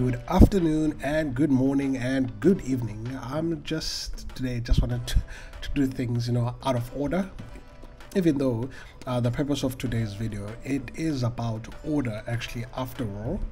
good afternoon and good morning and good evening. I'm just today just wanted to, to do things you know out of order. Even though uh, the purpose of today's video it is about order actually after all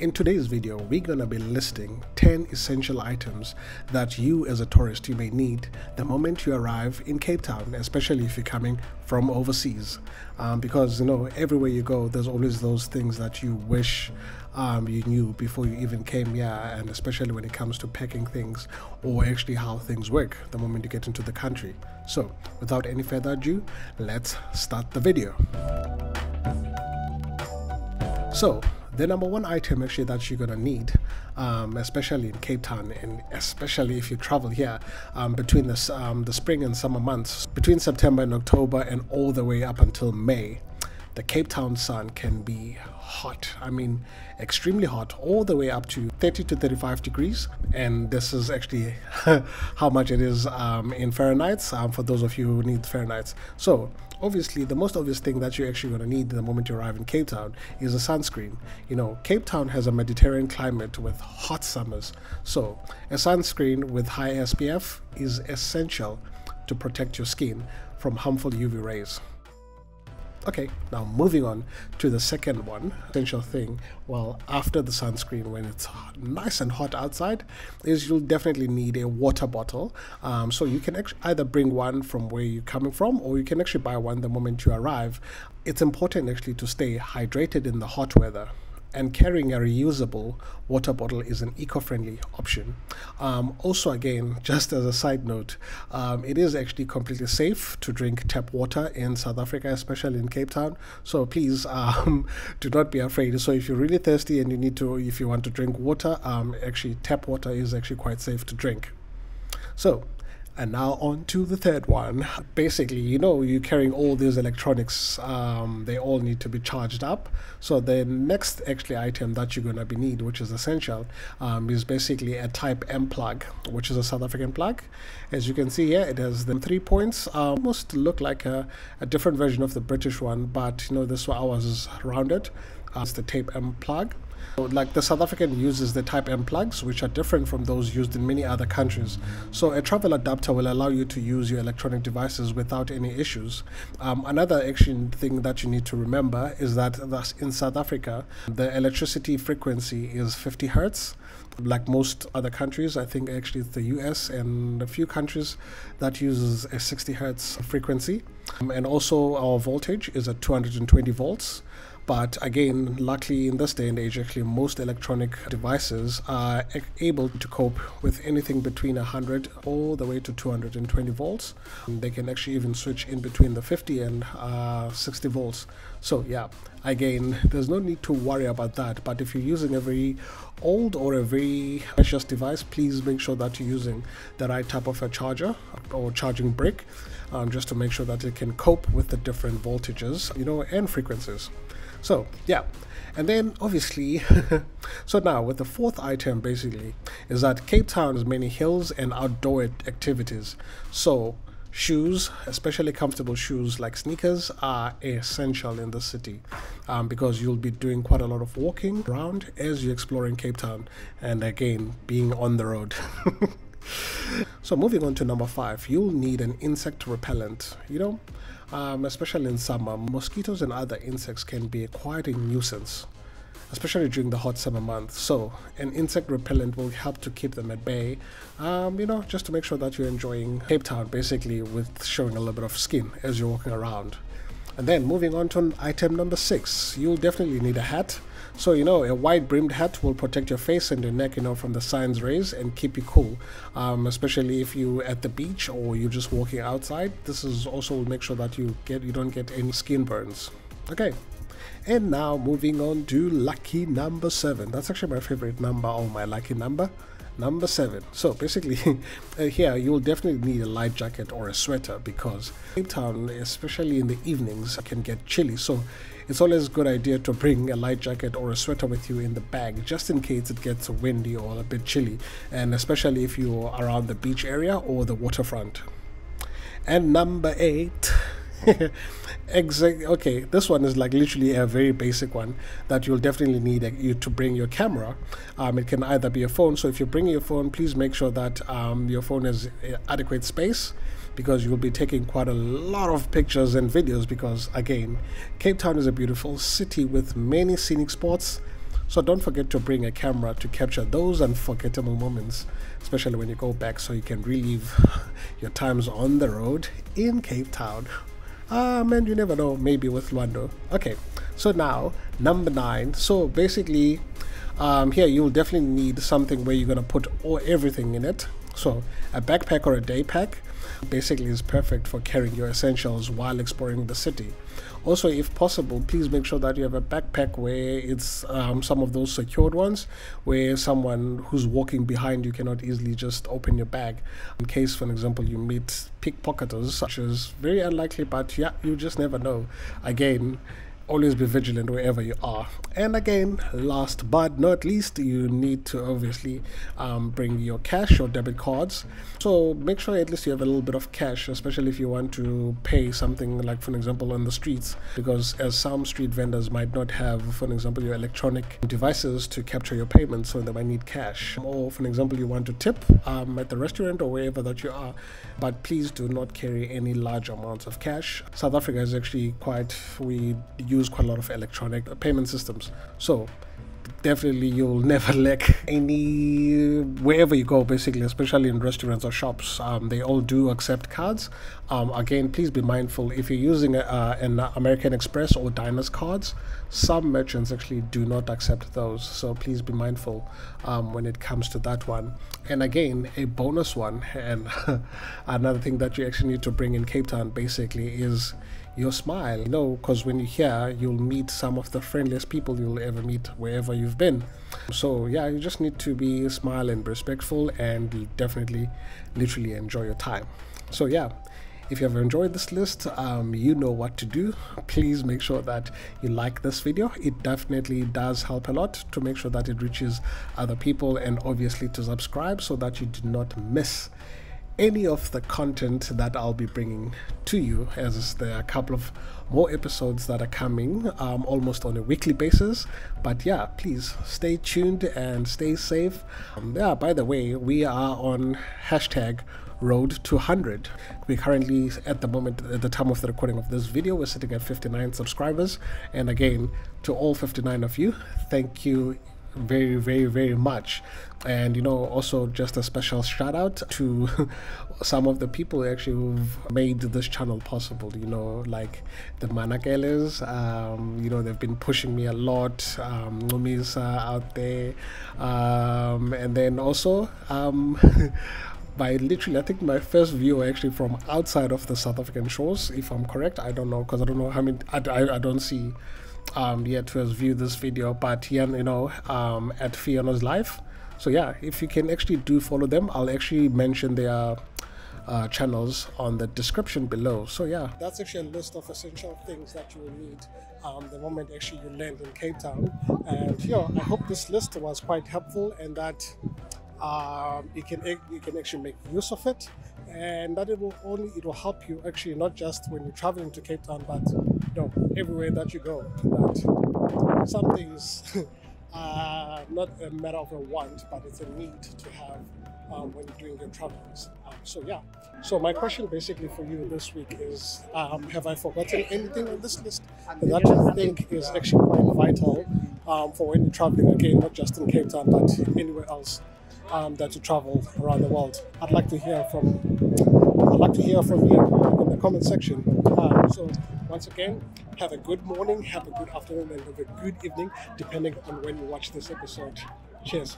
in today's video we're going to be listing 10 essential items that you as a tourist you may need the moment you arrive in cape town especially if you're coming from overseas. Um, because you know everywhere you go there's always those things that you wish um, you knew before you even came here and especially when it comes to packing things or actually how things work the moment you get into the country. So without any further ado let's start the video. So the number one item actually that you're gonna need um, especially in Cape Town and especially if you travel here um, between um, the spring and summer months between September and October and all the way up until May the Cape Town sun can be hot I mean extremely hot all the way up to 30 to 35 degrees and this is actually how much it is um, in Fahrenheit um, for those of you who need Fahrenheit so obviously the most obvious thing that you're actually going to need the moment you arrive in Cape Town is a sunscreen. You know, Cape Town has a Mediterranean climate with hot summers, so a sunscreen with high SPF is essential to protect your skin from harmful UV rays. Okay, now moving on to the second one, essential thing, well, after the sunscreen when it's nice and hot outside, is you'll definitely need a water bottle. Um, so you can either bring one from where you're coming from or you can actually buy one the moment you arrive. It's important actually to stay hydrated in the hot weather and carrying a reusable water bottle is an eco-friendly option. Um, also, again, just as a side note, um, it is actually completely safe to drink tap water in South Africa, especially in Cape Town. So please um, do not be afraid. So if you're really thirsty and you need to, if you want to drink water, um, actually tap water is actually quite safe to drink. So and now on to the third one. Basically, you know, you're carrying all these electronics, um, they all need to be charged up. So the next actually item that you're going to be need, which is essential, um, is basically a type M plug, which is a South African plug. As you can see here, it has the three points, uh, almost look like a, a, different version of the British one, but you know, this one is rounded. It's the type M plug. Like the South African uses the Type M plugs, which are different from those used in many other countries. So a travel adapter will allow you to use your electronic devices without any issues. Um, another action thing that you need to remember is that in South Africa, the electricity frequency is 50 hertz like most other countries. I think actually it's the US and a few countries that uses a 60 hertz frequency. Um, and also our voltage is at 220 volts. But again, luckily in this day and age, actually most electronic devices are able to cope with anything between 100 all the way to 220 volts. And they can actually even switch in between the 50 and uh, 60 volts. So yeah, again, there's no need to worry about that. But if you're using a very old or a very precious device, please make sure that you're using the right type of a charger or charging brick um, just to make sure that it can cope with the different voltages, you know, and frequencies. So, yeah. And then obviously, so now with the fourth item basically is that Cape Town has many hills and outdoor activities. So shoes, especially comfortable shoes like sneakers, are essential in the city um, because you'll be doing quite a lot of walking around as you're exploring Cape Town and again being on the road. so moving on to number five, you'll need an insect repellent. You know, um, especially in summer, mosquitoes and other insects can be quite a nuisance, especially during the hot summer months. So, an insect repellent will help to keep them at bay, um, you know, just to make sure that you're enjoying Cape Town basically with showing a little bit of skin as you're walking around. And then moving on to item number six, you'll definitely need a hat. So, you know, a wide brimmed hat will protect your face and your neck, you know, from the sun's rays and keep you cool. Um, especially if you're at the beach or you're just walking outside. This is also will make sure that you get you don't get any skin burns. Okay. And now moving on to lucky number seven. That's actually my favorite number or my lucky number. Number seven. So basically, uh, here you'll definitely need a light jacket or a sweater because Cape Town, especially in the evenings, can get chilly. So it's always a good idea to bring a light jacket or a sweater with you in the bag just in case it gets windy or a bit chilly, and especially if you're around the beach area or the waterfront. And number eight. Exactly. Okay, this one is like literally a very basic one that you'll definitely need uh, you to bring your camera. Um, it can either be a phone. So if you bring your phone, please make sure that um, your phone has adequate space because you'll be taking quite a lot of pictures and videos because again Cape Town is a beautiful city with many scenic spots so don't forget to bring a camera to capture those unforgettable moments especially when you go back so you can relive your times on the road in Cape Town ah man you never know. Maybe with Lwando okay so now number nine. So basically um, here you'll definitely need something where you're gonna put all everything in it. So a backpack or a day pack basically is perfect for carrying your essentials while exploring the city. Also, if possible, please make sure that you have a backpack where it's um, some of those secured ones, where someone who's walking behind you cannot easily just open your bag. In case, for example, you meet pickpocketers, which is very unlikely, but yeah, you just never know. Again, always be vigilant wherever you are. And again, last but not least, you need to obviously um, bring your cash or debit cards. So make sure at least you have a little bit of cash, especially if you want to pay something like, for example, on the streets, because as some street vendors might not have, for example, your electronic devices to capture your payments, so they might need cash. Or, for example, you want to tip um, at the restaurant or wherever that you are, but please do not carry any large amounts of cash. South Africa is actually quite, we use use quite a lot of electronic payment systems. So definitely you'll never lack any wherever you go basically especially in restaurants or shops um, they all do accept cards. Um, again please be mindful if you're using uh, an american express or diners cards some merchants actually do not accept those. So please be mindful um, when it comes to that one. And again a bonus one and another thing that you actually need to bring in cape town basically is your smile. You know, because when you're here, you'll meet some of the friendliest people you'll ever meet wherever you've been. So yeah, you just need to be smile and respectful and definitely, literally enjoy your time. So yeah. If you have enjoyed this list, um, you know what to do. Please make sure that you like this video. It definitely does help a lot to make sure that it reaches other people and obviously to subscribe so that you do not miss any of the content that I'll be bringing to you, as there are a couple of more episodes that are coming um, almost on a weekly basis. But yeah, please stay tuned and stay safe. Um, yeah, by the way, we are on hashtag road to 100 we currently at the moment at the time of the recording of this video we're sitting at 59 subscribers and again to all 59 of you thank you very very very much and you know also just a special shout out to some of the people actually who've made this channel possible you know like the manakeles um, you know they've been pushing me a lot um Ncumisa out there um, and then also um, by literally, I think my first view actually from outside of the South African shores, if I'm correct. I don't know because I don't know how many. I, I, I don't see um, yet who has viewed this video, but here, you know, um, at Fiona's Life. So yeah, if you can actually do follow them, I'll actually mention their uh, channels on the description below. So yeah, that's actually a list of essential things that you will need um, the moment actually you land in Cape Town. And yeah, I hope this list was quite helpful and that um, you can you can actually make use of it and that it will only it will help you actually not just when you're traveling to Cape Town but you know everywhere that you go. That some things are not a matter of a want but it's a need to have um, when you're doing your travels. Um, so yeah. So my question basically for you this week is um, have I forgotten anything on this list? That you think is actually quite vital um, for when you're traveling again not just in Cape Town but anywhere else um, that you travel around the world. I'd like to hear from like to hear from you in the comment section. Um, so once again, have a good morning, have a good afternoon, and have a good evening, depending on when you watch this episode. Cheers.